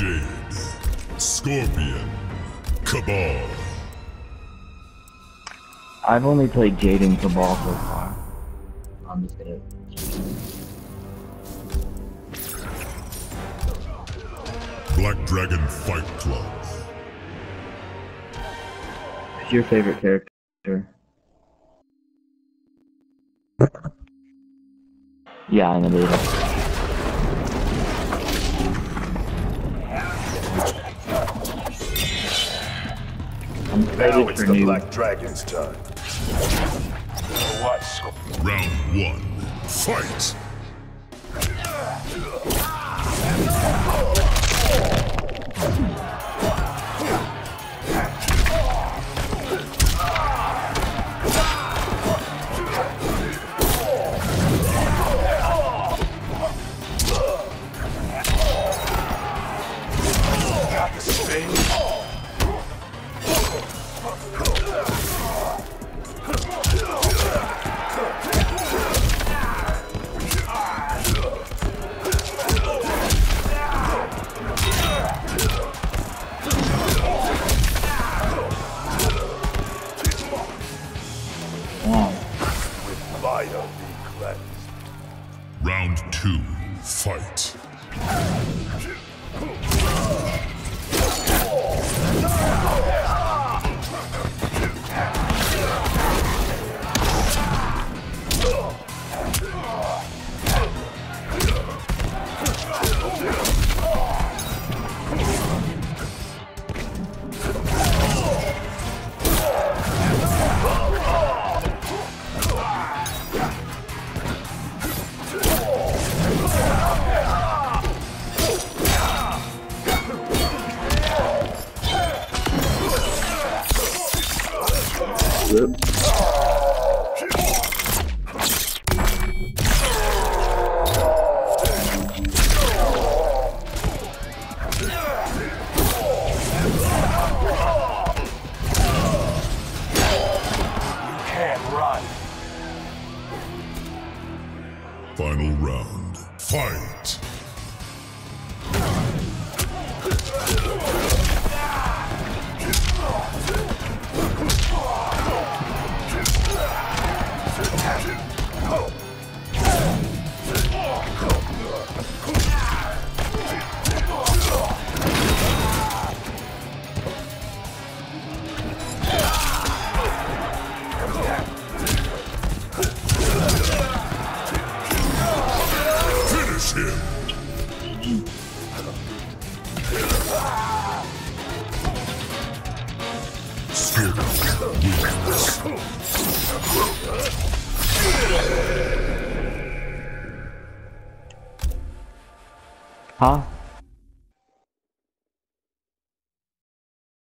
Jade, Scorpion, Kabal. I've only played Jade and Kabal so far. I'm just gonna. Black Dragon Fight Club. Who's your favorite character? Yeah, in the beta. Now it's the new. Black Dragon's turn. What? Round one. Fight! Wow. Cleansed. Round two. Fight. Can't. Final round. Fight! 好。